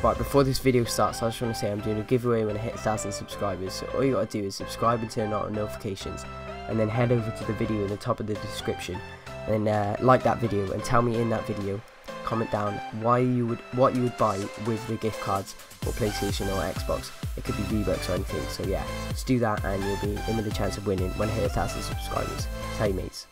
Right, before this video starts, I just want to say I'm doing a giveaway when I hit 1,000 subscribers. So all you got to do is subscribe and turn on notifications, and then head over to the video in the top of the description, and uh, like that video, and tell me in that video, comment down why you would, what you would buy with the gift cards for PlayStation or Xbox. It could be V-Bucks or anything. So yeah, just do that, and you'll be in with a chance of winning when I hit 1,000 subscribers. Tell your mates.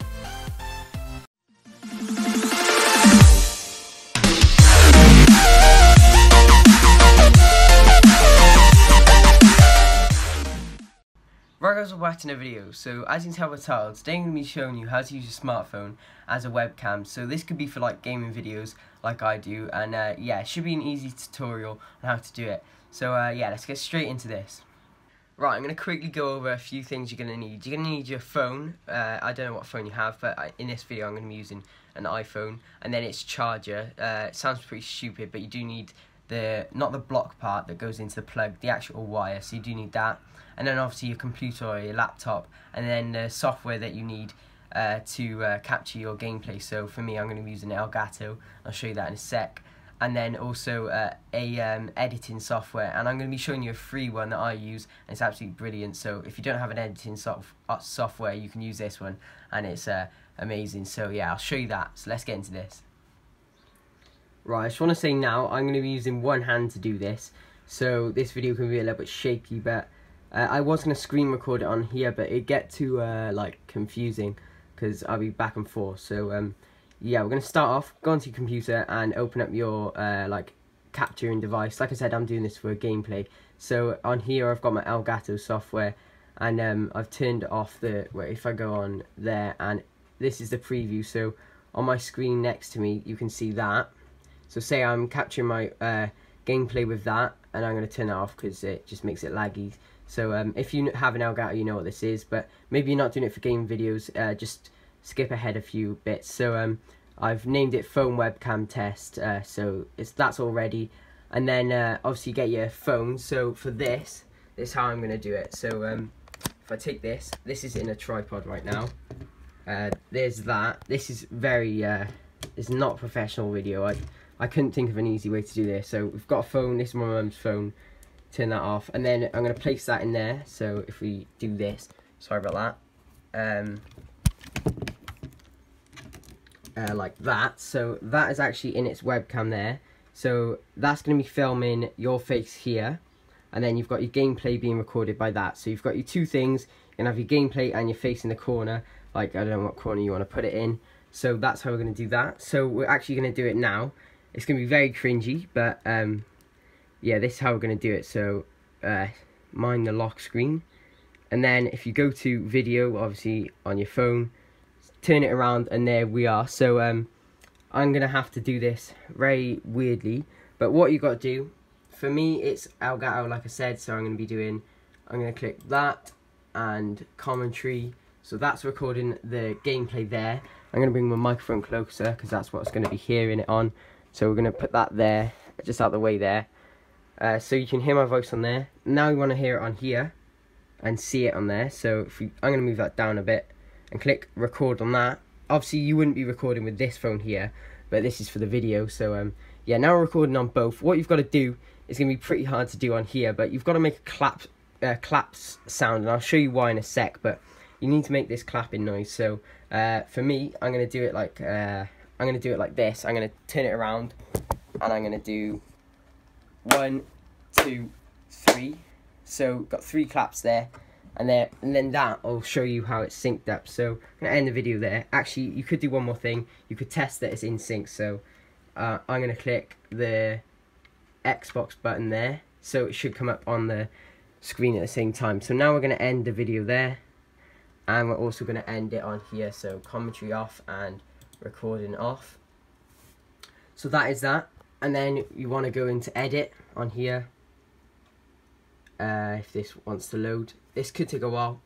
We're back to another video. So as you can tell by the title, today I'm going to be showing you how to use your smartphone as a webcam. So this could be for like gaming videos like I do and uh, yeah, it should be an easy tutorial on how to do it. So uh, yeah, let's get straight into this. Right, I'm going to quickly go over a few things you're going to need. You're going to need your phone. Uh, I don't know what phone you have, but I, in this video I'm going to be using an iPhone. And then its charger. Uh, it sounds pretty stupid, but you do need the, not the block part that goes into the plug, the actual wire. So you do need that. And then obviously your computer or your laptop. And then the software that you need uh, to uh, capture your gameplay. So for me, I'm going to be using Elgato. I'll show you that in a sec and then also uh, a um, editing software and I'm going to be showing you a free one that I use and it's absolutely brilliant so if you don't have an editing soft uh, software you can use this one and it's uh, amazing so yeah I'll show you that so let's get into this right I just want to say now I'm going to be using one hand to do this so this video can be a little bit shaky but uh, I was going to screen record it on here but it get too uh, like confusing because I'll be back and forth so um, yeah, we're going to start off, go onto your computer and open up your uh, like capturing device. Like I said, I'm doing this for gameplay. So on here I've got my Elgato software and um, I've turned off the, well, if I go on there and this is the preview. So on my screen next to me you can see that. So say I'm capturing my uh, gameplay with that and I'm going to turn it off because it just makes it laggy. So um, if you have an Elgato you know what this is, but maybe you're not doing it for game videos, uh, just skip ahead a few bits. So um, I've named it phone webcam test. Uh, so it's that's all ready. And then uh, obviously get your phone. So for this, this is how I'm gonna do it. So um, if I take this, this is in a tripod right now. Uh, there's that. This is very, uh, it's not professional video. I, I couldn't think of an easy way to do this. So we've got a phone. This is my mum's phone. Turn that off, and then I'm gonna place that in there. So if we do this, sorry about that. Um, uh, like that. So that is actually in its webcam there. So that's going to be filming your face here. And then you've got your gameplay being recorded by that. So you've got your two things. Going to have your gameplay and your face in the corner. Like, I don't know what corner you want to put it in. So that's how we're going to do that. So we're actually going to do it now. It's going to be very cringy. But, um, yeah, this is how we're going to do it. So, uh, mind the lock screen. And then if you go to video, obviously, on your phone turn it around and there we are so um i'm gonna have to do this very weirdly but what you got to do for me it's elgato like i said so i'm gonna be doing i'm gonna click that and commentary so that's recording the gameplay there i'm gonna bring my microphone closer because that's what's gonna be hearing it on so we're gonna put that there just out the way there uh, so you can hear my voice on there now you want to hear it on here and see it on there so i'm gonna move that down a bit and click record on that. Obviously you wouldn't be recording with this phone here, but this is for the video. So um, yeah, now we're recording on both. What you've got to do is going to be pretty hard to do on here, but you've got to make a clap, uh, claps sound, and I'll show you why in a sec, but you need to make this clapping noise. So uh, for me, I'm going to do it like, uh, I'm going to do it like this. I'm going to turn it around, and I'm going to do one, two, three. So got three claps there and then and then that will show you how it's synced up. So I'm gonna end the video there. Actually you could do one more thing. You could test that it's in sync. So uh, I'm gonna click the Xbox button there. So it should come up on the screen at the same time. So now we're gonna end the video there and we're also gonna end it on here. So commentary off and recording off so that is that and then you want to go into edit on here uh, if this wants to load. This could take a while.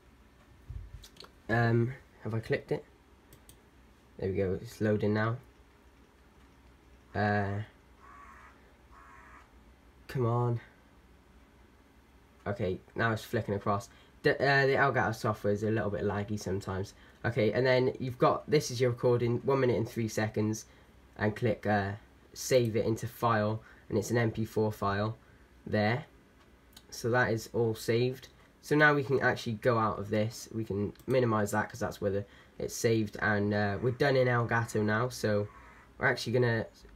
Um, have I clicked it? There we go, it's loading now. Uh, come on. Okay, now it's flicking across. The, uh, the Elgato software is a little bit laggy sometimes. Okay, and then you've got, this is your recording, 1 minute and 3 seconds, and click uh, save it into file, and it's an MP4 file there. So that is all saved. So now we can actually go out of this. We can minimize that because that's where the, it's saved. And uh, we're done in Elgato now. So we're actually going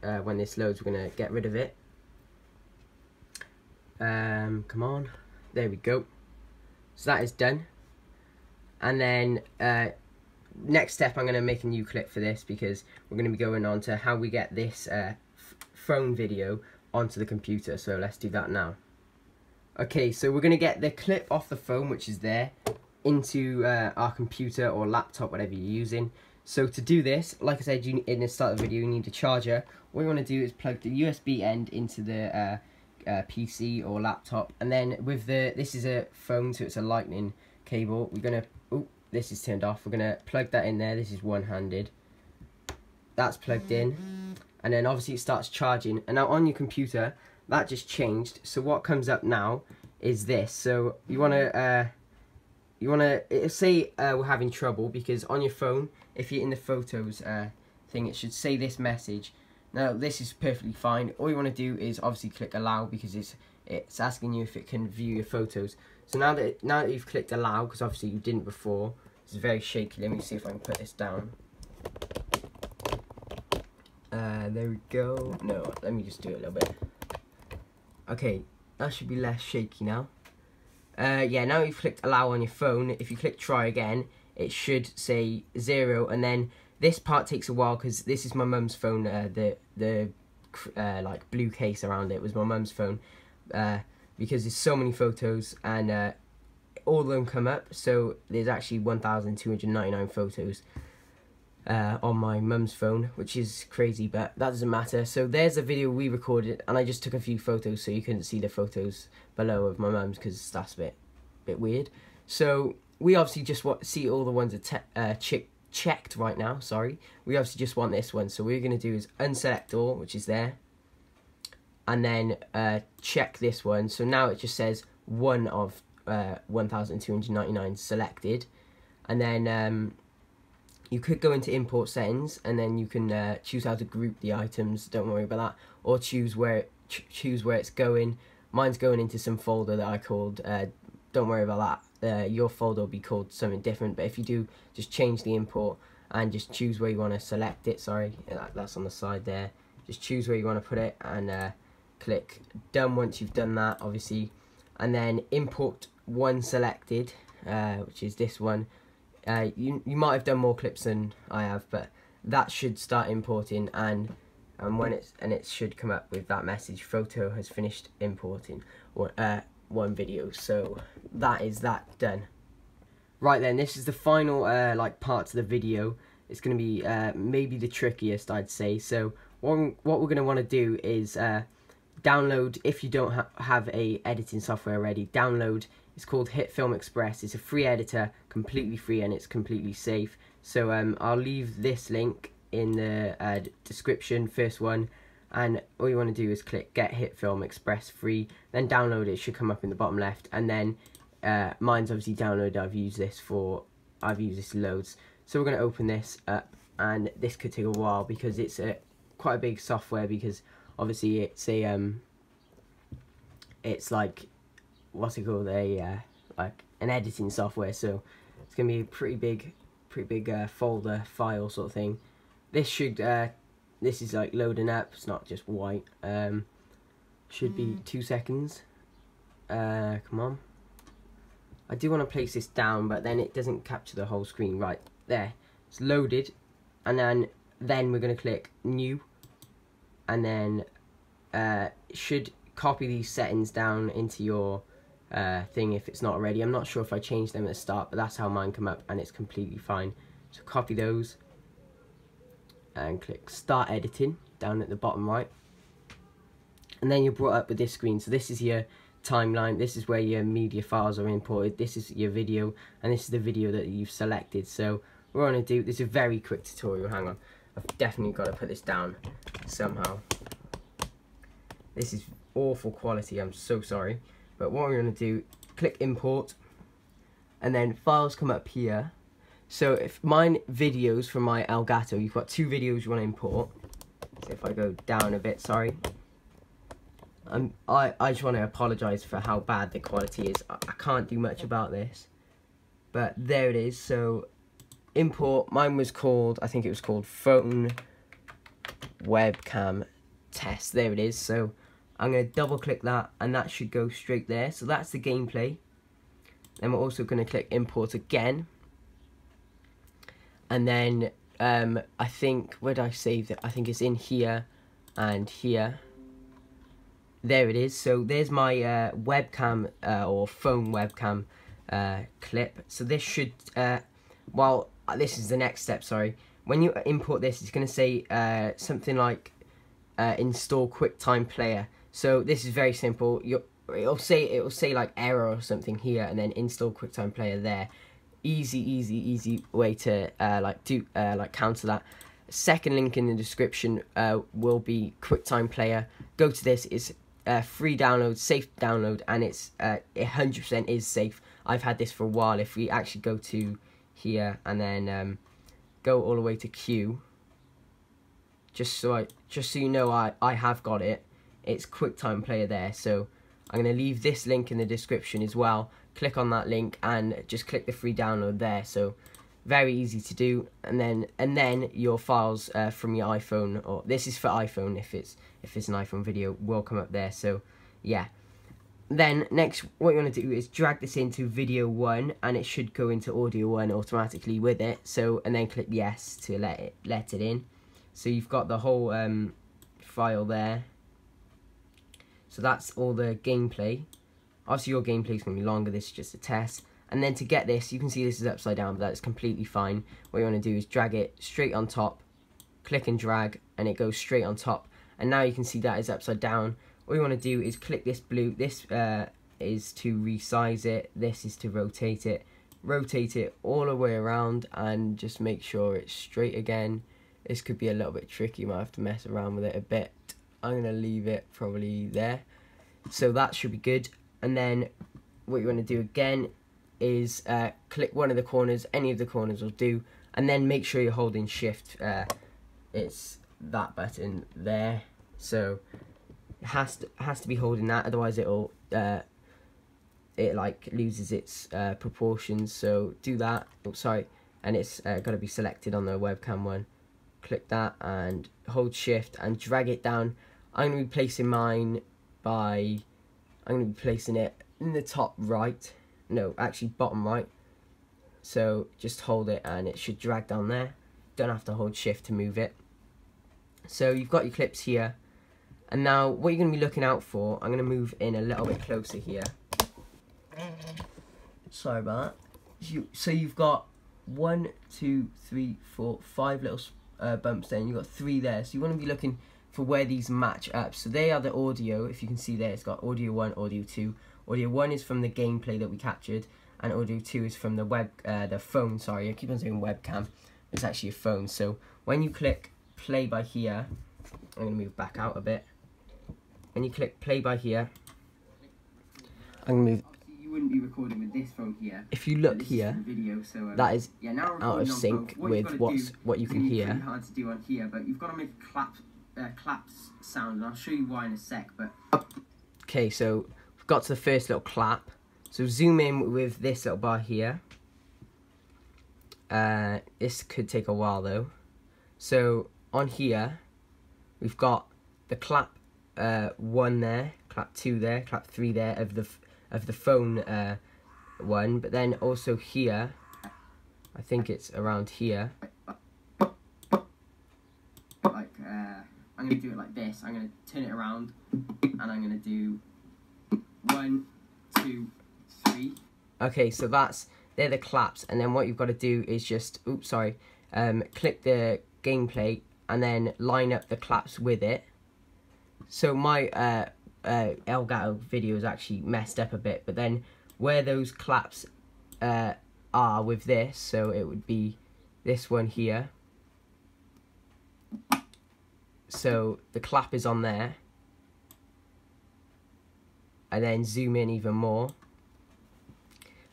to, uh, when this loads, we're going to get rid of it. Um, come on. There we go. So that is done. And then uh, next step, I'm going to make a new clip for this because we're going to be going on to how we get this uh, phone video onto the computer. So let's do that now. Okay, so we're going to get the clip off the phone, which is there, into uh, our computer or laptop, whatever you're using. So to do this, like I said you, in the start of the video, you need a charger. What you want to do is plug the USB end into the uh, uh, PC or laptop, and then with the, this is a phone, so it's a lightning cable, we're going to, oh, this is turned off, we're going to plug that in there, this is one-handed. That's plugged in, and then obviously it starts charging, and now on your computer, that just changed. So what comes up now is this. So you want to uh, you want to say uh, we're having trouble because on your phone if you're in the photos uh, thing it should say this message now this is perfectly fine. All you want to do is obviously click allow because it's it's asking you if it can view your photos. So now that now that you've clicked allow because obviously you didn't before it's very shaky. Let me see if I can put this down. Uh, there we go. No let me just do it a little bit. Okay, that should be less shaky now. Uh, yeah, now you've clicked allow on your phone, if you click try again, it should say zero, and then this part takes a while because this is my mum's phone, uh, the, the uh, like blue case around it was my mum's phone, uh, because there's so many photos, and uh, all of them come up, so there's actually 1,299 photos uh, on my mum's phone, which is crazy, but that doesn't matter. So there's a video we recorded, and I just took a few photos so you couldn't see the photos below of my mum's because that's a bit, bit weird. So we obviously just want see all the ones that uh, ch checked right now. Sorry, we obviously just want this one. So what we're gonna do is unselect all, which is there, and then uh, check this one. So now it just says one of uh, 1,299 selected, and then. Um, you could go into import settings and then you can uh, choose how to group the items don't worry about that or choose where ch choose where it's going mine's going into some folder that I called uh, don't worry about that uh, your folder will be called something different but if you do just change the import and just choose where you want to select it sorry that's on the side there just choose where you want to put it and uh, click done once you've done that obviously and then import one selected uh, which is this one uh, you you might have done more clips than I have, but that should start importing and and when it's and it should come up with that message. Photo has finished importing one uh, one video, so that is that done. Right then, this is the final uh, like part of the video. It's going to be uh, maybe the trickiest, I'd say. So what we're going to want to do is uh, download if you don't ha have a editing software already. Download it's called HitFilm Express. It's a free editor, completely free, and it's completely safe. So um, I'll leave this link in the uh, description, first one, and all you want to do is click Get HitFilm Express free, then download it. it should come up in the bottom left, and then uh, mine's obviously downloaded. I've used this for, I've used this loads. So we're going to open this up, and this could take a while because it's a quite a big software because obviously it's a um, it's like what's it called a uh, like an editing software so it's gonna be a pretty big pretty big uh, folder file sort of thing this should uh, this is like loading up it's not just white um, should be mm. two seconds uh, come on I do want to place this down but then it doesn't capture the whole screen right there it's loaded and then then we're going to click new and then uh, should copy these settings down into your uh, thing if it's not already. I'm not sure if I changed them at the start, but that's how mine come up and it's completely fine. So copy those and click start editing down at the bottom right. And then you're brought up with this screen. So this is your timeline, this is where your media files are imported, this is your video, and this is the video that you've selected. So we're going to do, this is a very quick tutorial, hang on. I've definitely got to put this down somehow. This is awful quality, I'm so sorry. But what we're going to do, click import, and then files come up here. So if mine videos from my Elgato, you've got two videos you want to import. So if I go down a bit, sorry. I'm, I, I just want to apologise for how bad the quality is. I, I can't do much about this. But there it is. So import, mine was called, I think it was called phone webcam test. There it is. So I'm going to double click that and that should go straight there. So that's the gameplay. Then we're also going to click import again. And then um, I think, where did I save it? I think it's in here and here. There it is. So there's my uh, webcam uh, or phone webcam uh, clip. So this should, uh, well, this is the next step, sorry. When you import this, it's going to say uh, something like uh, install QuickTime Player. So this is very simple. you it'll say it'll say like error or something here, and then install QuickTime Player there. Easy, easy, easy way to uh, like do uh, like counter that. Second link in the description uh, will be QuickTime Player. Go to this. It's uh, free download, safe download, and it's uh, 100% is safe. I've had this for a while. If we actually go to here and then um, go all the way to Q, just so I just so you know I I have got it. It's QuickTime Player there. So I'm going to leave this link in the description as well. Click on that link and just click the free download there. So very easy to do. And then and then your files uh, from your iphone or this is for iphone if it's if it's an iphone video will come up there. So yeah. Then next what you want to do is drag this into video one and it should go into audio one automatically with it. So and then click yes to let it let it in. So you've got the whole um, file there so that's all the gameplay obviously your gameplay is going to be longer this is just a test and then to get this, you can see this is upside down, but that's completely fine. What you want to do is drag it straight on top, click and drag, and it goes straight on top. And now you can see that is upside down. What you want to do is click this blue. This uh, is to resize it. This is to rotate it. Rotate it all the way around and just make sure it's straight again. This could be a little bit tricky. You might have to mess around with it a bit. I'm going to leave it probably there. So that should be good. And then what you want to do again is uh, click one of the corners, any of the corners will do, and then make sure you're holding shift. Uh, it's that button there, so it has to has to be holding that, otherwise it'll uh, it like loses its uh, proportions. So do that. Oh, sorry, and it's uh, got to be selected on the webcam one. Click that and hold shift and drag it down. I'm going to be placing mine by I'm going to be placing it in the top right no, actually bottom right. So just hold it and it should drag down there. Don't have to hold shift to move it. So you've got your clips here. And now what you're going to be looking out for, I'm going to move in a little bit closer here. Sorry about that. So you've got one, two, three, four, five little uh, bumps there, and you've got three there. So you want to be looking for where these match up. So they are the audio, if you can see there, it's got audio 1, audio 2, Audio 1 is from the gameplay that we captured, and audio 2 is from the web, uh, the phone, sorry, I keep on saying webcam, it's actually a phone. So when you click play by here, I'm going to move back out a bit. When you click play by here, I'm going to move you wouldn't be recording with this phone here. If you look here, video, so, um, that is yeah, now out of sync with what's what you can hear. Hard to do on here, but you've got to make clap, uh, claps sound, and I'll show you why in a sec. But okay, so we've got to the first little clap. So zoom in with this little bar here. Uh, this could take a while though. So on here, we've got the clap uh, one there, clap two there, clap three there of the of the phone uh, one. But then also here, I think it's around here. I'm gonna do it like this. I'm gonna turn it around, and I'm gonna do one, two, three. Okay, so that's they're the claps, and then what you've got to do is just oops, sorry, um, click the gameplay and then line up the claps with it. So my uh, uh, Elgato video is actually messed up a bit, but then where those claps uh, are with this, so it would be this one here. So the clap is on there and then zoom in even more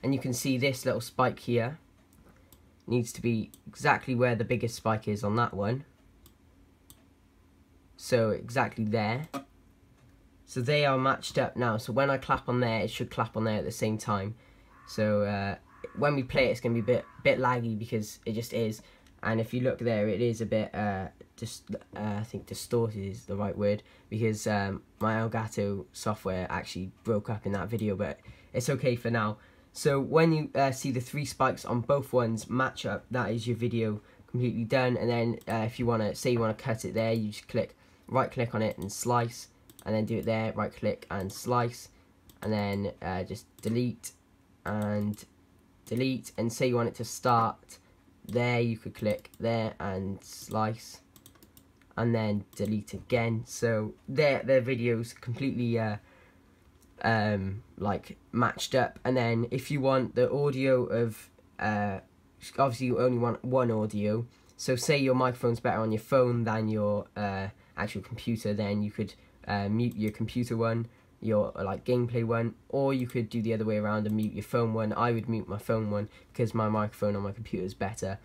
and you can see this little spike here needs to be exactly where the biggest spike is on that one so exactly there So they are matched up now. So when I clap on there, it should clap on there at the same time. So uh, when we play it, it's going to be a bit bit laggy because it just is. And if you look there, it is a bit uh, just uh, I think distorted is the right word because um, my Elgato software actually broke up in that video, but it's okay for now. So when you uh, see the three spikes on both ones match up, that is your video completely done. And then uh, if you want to, say you want to cut it there, you just click, right click on it and slice. And then do it there, right click and slice. And then uh, just delete and delete. And say you want it to start there, you could click there and slice. And then delete again. So their, their videos completely uh, um, like matched up. And then if you want the audio of, uh, obviously you only want one audio. So say your microphone's better on your phone than your uh, actual computer, then you could uh, mute your computer one, your like gameplay one, or you could do the other way around and mute your phone one. I would mute my phone one because my microphone on my computer is better.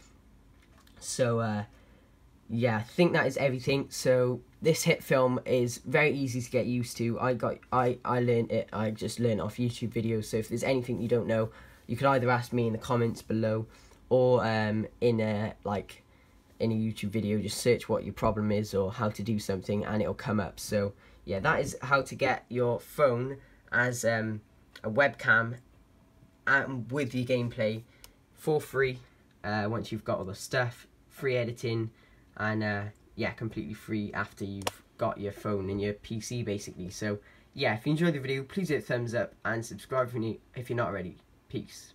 So uh, yeah, I think that is everything. So this HitFilm is very easy to get used to. I got I I learned it. I just learned off YouTube videos. So if there's anything you don't know, you could either ask me in the comments below, or um in a like in a YouTube video. Just search what your problem is or how to do something, and it'll come up. So yeah, that is how to get your phone as um a webcam, and with your gameplay for free. Uh, once you've got all the stuff, free editing and uh, yeah, completely free after you've got your phone and your PC basically. So yeah, if you enjoyed the video, please hit thumbs up and subscribe if, you if you're not already. Peace.